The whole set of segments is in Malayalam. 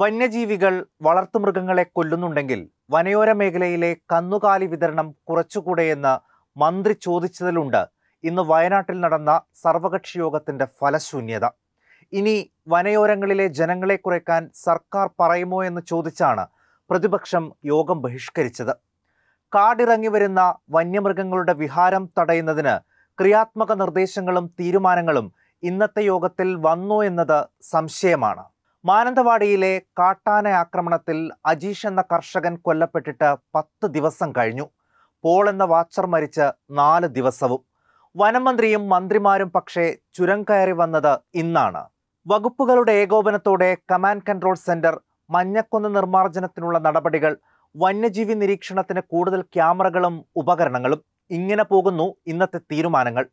വന്യജീവികൾ വളർത്തുമൃഗങ്ങളെ കൊല്ലുന്നുണ്ടെങ്കിൽ വനയോര മേഖലയിലെ കന്നുകാലി വിതരണം കുറച്ചുകൂടെയെന്ന് മന്ത്രി ചോദിച്ചതിലുണ്ട്. ഇന്ന് വയനാട്ടിൽ നടന്ന സർവകക്ഷി യോഗത്തിന്റെ ഫലശൂന്യത. ഇനി വനയോരങ്ങളിലെ ജനങ്ങളെ കുറയ്ക്കാൻ സർക്കാർ പറയുമോ എന്ന് ചോദിച്ചാണ് പ്രതിപക്ഷം യോഗം ബഹിഷ്കരിച്ചത്. കാടിറങ്ങി വരുന്ന വന്യമൃഗങ്ങളുടെ വിഹാരം തടയുന്നതിന് ക്രിയാത്മക നിർദ്ദേശങ്ങളും തീരുമാനങ്ങളും ഇന്നത്തെ യോഗത്തിൽ വന്നോ എന്നത് സംശയമാണ്. മാനന്തവാടിയിലെ കാട്ടാന ആക്രമണത്തിൽ അജീഷ് എന്ന കർഷകൻ കൊല്ലപ്പെട്ടിട്ട് പത്ത് ദിവസം കഴിഞ്ഞു. പോൾ എന്ന വാച്ചർ മരിച്ച് നാല് ദിവസവും. വനമന്ത്രിയും മന്ത്രിമാരും പക്ഷേ ചുരം കയറി വന്നത് ഇന്നാണ്. വകുപ്പുകളുടെ ഏകോപനത്തോടെ കമാൻഡ് കൺട്രോൾ സെന്റർ മഞ്ഞക്കൊന്ന് നിർമ്മാർജനത്തിനുള്ള നടപടികൾ വന്യജീവി നിരീക്ഷണത്തിന് കൂടുതൽ ക്യാമറകളും ഉപകരണങ്ങളും. ഇങ്ങനെ പോകുന്നു ഇന്നത്തെ തീരുമാനങ്ങൾ.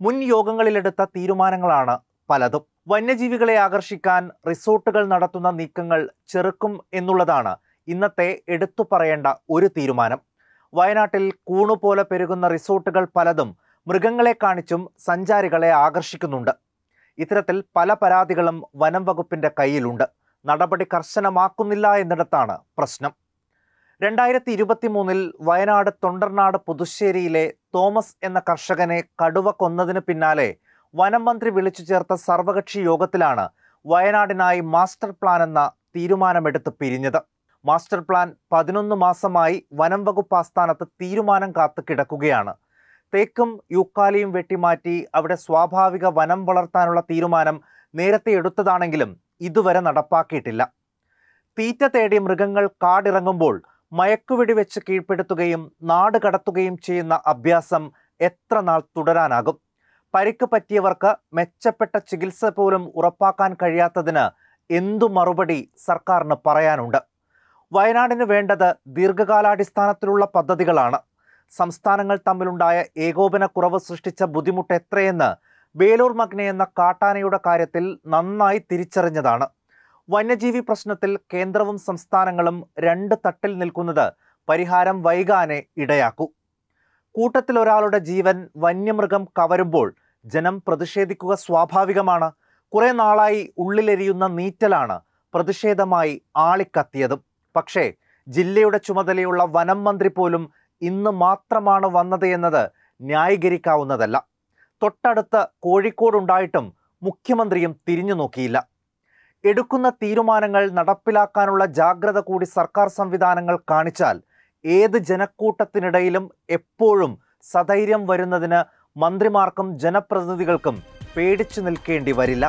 മുൻ യോഗങ്ങളിലെടുത്ത തീരുമാനങ്ങളാണ് പലതും. വന്യജീവികളെ ആകർഷിക്കാൻ റിസോർട്ടുകൾ നടത്തുന്ന നീക്കങ്ങൾ ചെറുക്കും എന്നുള്ളതാണ് ഇന്നത്തെ എടുത്തു പറയേണ്ട ഒരു തീരുമാനം. വയനാട്ടിൽ കൂണുപോലെ പെരുകുന്ന റിസോർട്ടുകൾ പലതും മൃഗങ്ങളെ കാണിച്ചും സഞ്ചാരികളെ ആകർഷിക്കുന്നുണ്ട്. ഇത്തരത്തിൽ പല പരാതികളും വനം വകുപ്പിന്റെ കയ്യിലുണ്ട്. നടപടി കർശനമാക്കുന്നില്ല എന്നിടത്താണ് പ്രശ്നം. രണ്ടായിരത്തി ഇരുപത്തി മൂന്നിൽ വയനാട് തൊണ്ടർനാട് പുതുശ്ശേരിയിലെ തോമസ് എന്ന കർഷകനെ കടുവ കൊന്നതിന് പിന്നാലെ വനം മന്ത്രി വിളിച്ചു ചേർത്ത സർവകക്ഷി യോഗത്തിലാണ് വയനാടിനായി മാസ്റ്റർ പ്ലാൻ എന്ന തീരുമാനമെടുത്ത് പിരിഞ്ഞത്. മാസ്റ്റർ പ്ലാൻ പതിനൊന്ന് മാസമായി വനം വകുപ്പ് ആസ്ഥാനത്ത് തീരുമാനം കാത്തു കിടക്കുകയാണ്. തേക്കും യൂക്കാലിയും വെട്ടിമാറ്റി അവിടെ സ്വാഭാവിക വനം വളർത്താനുള്ള തീരുമാനം നേരത്തെ എടുത്തതാണെങ്കിലും ഇതുവരെ നടപ്പാക്കിയിട്ടില്ല. തീറ്റ തേടി മൃഗങ്ങൾ കാടിറങ്ങുമ്പോൾ മയക്കുവെടി വെച്ച് കീഴ്പ്പെടുത്തുകയും നാട് കടത്തുകയും ചെയ്യുന്ന അഭ്യാസം എത്ര നാൾ തുടരാനാകും? പരിക്ക് പറ്റിയവർക്ക് മെച്ചപ്പെട്ട ചികിത്സ പോലും ഉറപ്പാക്കാൻ കഴിയാത്തതിന് എന്തു മറുപടി സർക്കാരിന് പറയാനുണ്ട്? വയനാടിന് വേണ്ടത് ദീർഘകാലാടിസ്ഥാനത്തിലുള്ള പദ്ധതികളാണ്. സംസ്ഥാനങ്ങൾ തമ്മിലുണ്ടായ ഏകോപനക്കുറവ് സൃഷ്ടിച്ച ബുദ്ധിമുട്ട് എത്രയെന്ന് വേലൂർ മഗ്ന എന്ന കാട്ടാനയുടെ കാര്യത്തിൽ നന്നായി തിരിച്ചറിഞ്ഞതാണ്. വന്യജീവി പ്രശ്നത്തിൽ കേന്ദ്രവും സംസ്ഥാനങ്ങളും രണ്ട് തട്ടിൽ നിൽക്കുന്നത് പരിഹാരം വൈകാനെ ഇടയാക്കൂ. കൂട്ടത്തിൽ ഒരാളുടെ ജീവൻ വന്യമൃഗം കവരുമ്പോൾ ജനം പ്രതിഷേധിക്കുക സ്വാഭാവികമാണ്. കുറേ നാളായി ഉള്ളിലെരിയുന്ന നീറ്റലാണ് പ്രതിഷേധമായി ആളിക്കത്തിയതും. പക്ഷേ ജില്ലയുടെ ചുമതലയുള്ള വനം മന്ത്രി പോലും ഇന്ന് മാത്രമാണ് വന്നത് എന്നത് ന്യായീകരിക്കാവുന്നതല്ല. തൊട്ടടുത്ത് കോഴിക്കോടുണ്ടായിട്ടും മുഖ്യമന്ത്രിയും തിരിഞ്ഞു നോക്കിയില്ല. എടുക്കുന്ന തീരുമാനങ്ങൾ നടപ്പിലാക്കാനുള്ള ജാഗ്രത കൂടി സർക്കാർ സംവിധാനങ്ങൾ കാണിച്ചാൽ ഏത് ജനക്കൂട്ടത്തിനിടയിലും എപ്പോഴും സധൈര്യം വരുന്നതിന് മന്ത്രിമാർക്കും ജനപ്രതിനിധികൾക്കും പേടിച്ചു നിൽക്കേണ്ടി വരില്ല.